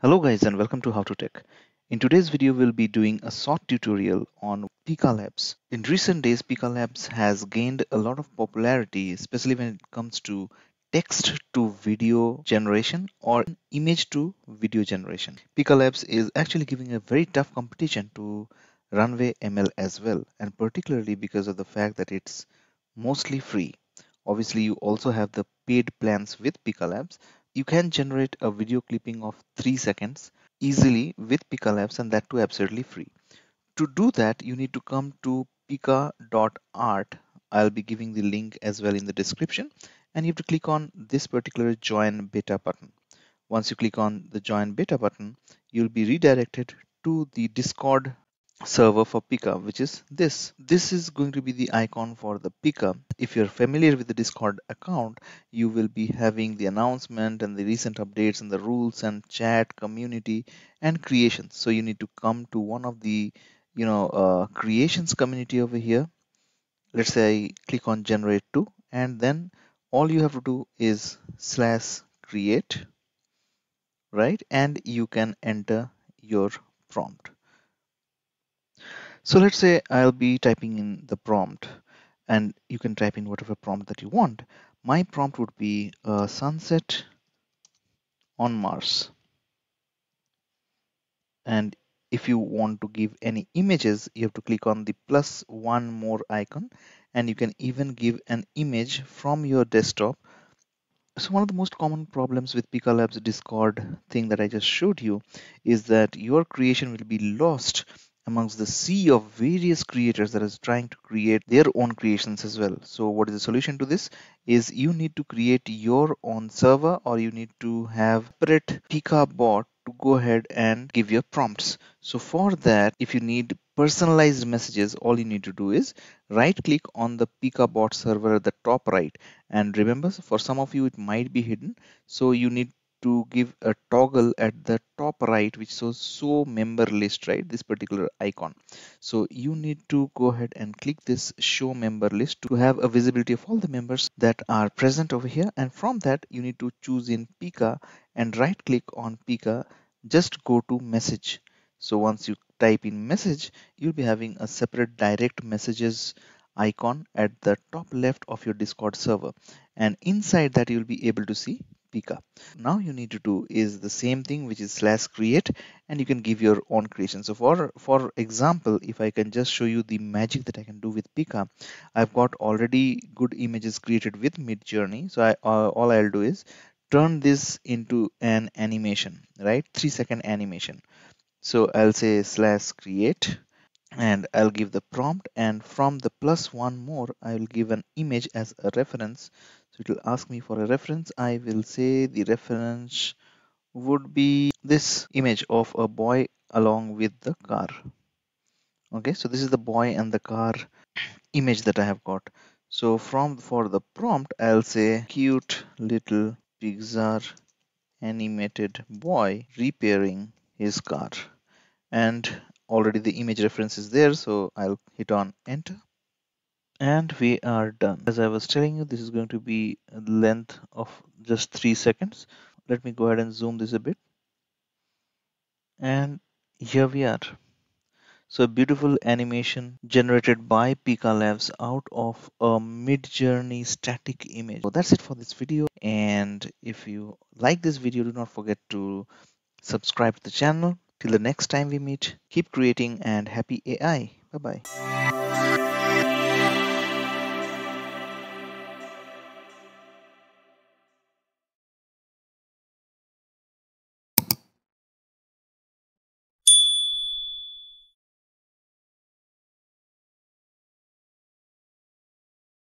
Hello guys and welcome to How to Tech. In today's video we'll be doing a short tutorial on Pika Labs. In recent days Pika Labs has gained a lot of popularity especially when it comes to text to video generation or image to video generation. Pika Labs is actually giving a very tough competition to Runway ML as well and particularly because of the fact that it's mostly free. Obviously you also have the paid plans with Pika Labs you can generate a video clipping of 3 seconds easily with Pika Labs and that too absolutely free. To do that, you need to come to pika.art. I'll be giving the link as well in the description and you have to click on this particular join beta button. Once you click on the join beta button, you'll be redirected to the Discord server for Pika, which is this. This is going to be the icon for the Pika. If you're familiar with the Discord account, you will be having the announcement and the recent updates and the rules and chat, community and creations. So you need to come to one of the, you know, uh, creations community over here. Let's say I click on generate to and then all you have to do is slash create, right? And you can enter your prompt so let's say I'll be typing in the prompt and you can type in whatever prompt that you want. My prompt would be a sunset on Mars. And if you want to give any images, you have to click on the plus one more icon and you can even give an image from your desktop. So one of the most common problems with Pika Labs Discord thing that I just showed you is that your creation will be lost amongst the sea of various creators that is trying to create their own creations as well. So what is the solution to this is you need to create your own server or you need to have separate Pika bot to go ahead and give your prompts. So for that, if you need personalized messages, all you need to do is right click on the Pika bot server at the top right. And remember, for some of you, it might be hidden. So you need to give a toggle at the top right which shows show member list right? This particular icon. So you need to go ahead and click this show member list to have a visibility of all the members that are present over here. And from that you need to choose in pika and right click on pika. Just go to message. So once you type in message you'll be having a separate direct messages icon at the top left of your discord server. And inside that you'll be able to see Pika. Now you need to do is the same thing which is slash create and you can give your own creation. So for, for example, if I can just show you the magic that I can do with Pika, I've got already good images created with Midjourney. So I, uh, all I'll do is turn this into an animation, right? Three second animation. So I'll say slash create and I'll give the prompt. And from the plus one more I will give an image as a reference. So it will ask me for a reference. I will say the reference would be this image of a boy along with the car. Okay so this is the boy and the car image that I have got. So from for the prompt I'll say cute little Pixar animated boy repairing his car. And already the image reference is there so I'll hit on enter. And we are done. As I was telling you this is going to be length of just three seconds. Let me go ahead and zoom this a bit. And here we are. So beautiful animation generated by Pika Labs out of a Midjourney static image. So that's it for this video. And if you like this video, do not forget to subscribe to the channel Till the next time we meet, keep creating and happy AI. Bye bye.